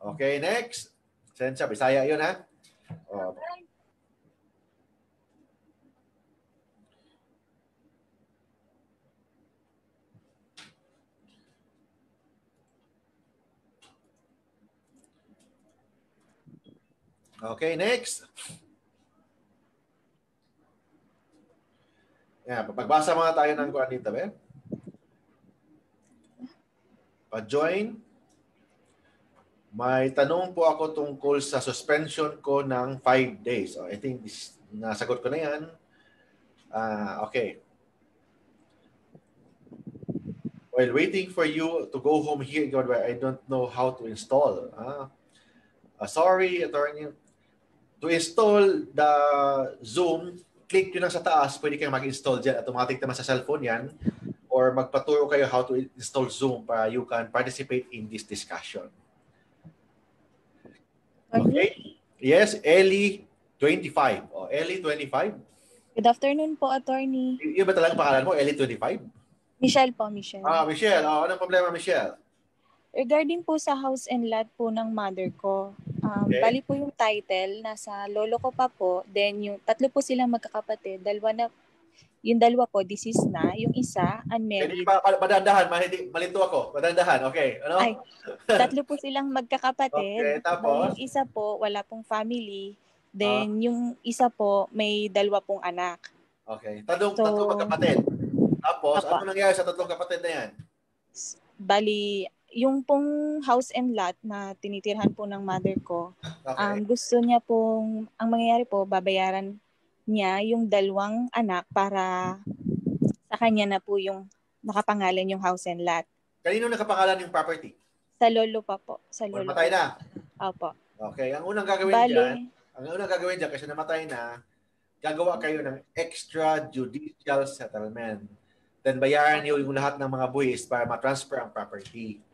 Okay, next. Sensya, Bisaya yun ha. Oh. Okay, next. Yan, pagbasa mga tayo ng kuha dito, be. Pa-join. May tanong po ako tungkol sa suspension ko ng 5 days. Oh, I think this, nasagot ko na yan. Ah, okay. While waiting for you to go home here, God, I don't know how to install. Ah, uh, sorry, attorney. To install the Zoom, click nyo lang sa taas, pwede kayong mag-install dyan. Automatic naman sa cellphone yan. Or magpaturo kayo how to install Zoom para you can participate in this discussion. Okay? Yes, Ellie 25. Oh, Ellie 25. Good afternoon po, attorney. Y- yun ba talagang pangalan mo? Ellie 25? Michelle po, Michelle. Ah, Michelle. Oh, anong problema, Michelle? Regarding po sa house and lot po ng mother ko, um, Okay. bali po yung title, nasa lolo ko pa po, then yung tatlo po silang magkakapatid, dalawa na, yung dalawa po, deceased na, yung isa, unmarried. pa, pa- madandahan. Mahindi, malito ako. Madandahan. Okay. Ano? Ay, tatlo po silang magkakapatid. Okay, tapos? Yung isa po, wala pong family. Then, yung isa po, may dalawa pong anak. Okay. Tatlong, So- tatlong magkapatid. Tapos, Apa. ano nangyari sa tatlong kapatid na yan? Bali, yung pong house and lot na tinitirhan po ng mother ko, Okay. Um, gusto niya pong, ang mangyayari po, babayaran niya yung dalawang anak para sa kanya na po yung nakapangalan yung house and lot. Kanino nakapangalan yung property? Sa lolo pa po. Sa lolo. namatay na? Opo. Okay. Ang unang gagawin dyan, Bali, ang unang gagawin dyan, kasi namatay na, gagawa kayo ng extrajudicial settlement. Then bayaran niyo yung lahat ng mga buwis para ma-transfer ang property.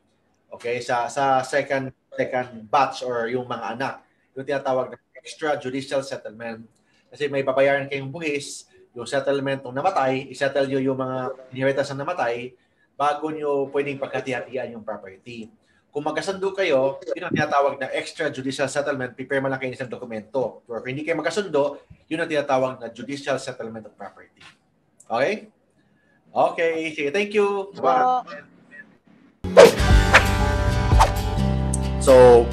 Okay, sa sa second second batch or yung mga anak, yung tinatawag na extrajudicial settlement. Kasi may babayaran kayong buwis, yung settlement ng namatay, isettle nyo yung mga inheritance ng namatay bago nyo pwedeng pagkatihatian yung property. Kung magkasundo kayo, yun ang tinatawag na extrajudicial settlement, prepare lang kayo ng isang dokumento. Or kung hindi kayo magkasundo, yun ang tinatawag na judicial settlement of property. Okay? Okay, sige, thank you. po, So,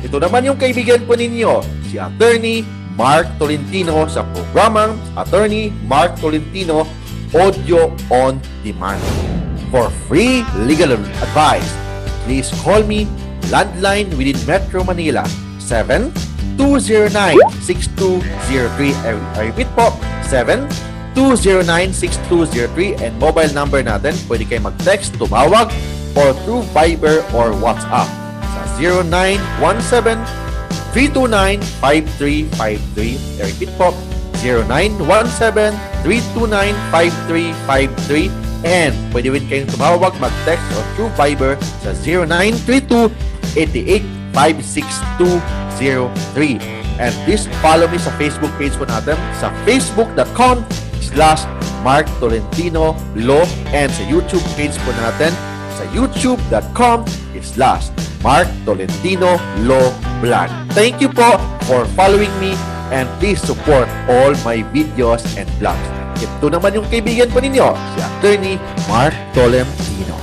ito naman yung kaibigan po ninyo, si Attorney Mark Tolentino sa programang Attorney Mark Tolentino Audio on Demand. For free legal advice, please call me landline within Metro Manila 7-209-6203. I repeat po, 7-209-6203 and mobile number natin, pwede kayo mag-text, tumawag, or through Viber or WhatsApp sa 0917-329-5353. I repeat po, 0917-329-5353 and pwede rin kayong tumawag, mag-text or through Viber sa 0932-88-56203. And please follow me sa Facebook page po natin sa facebook.com slash Mark Tolentino Law and sa YouTube page po natin sa youtube.com slash Mark Tolentino Law Blog. Thank you po for following me and please support all my videos and vlogs. Ito naman yung kaibigan po ninyo, si Attorney Mark Tolentino.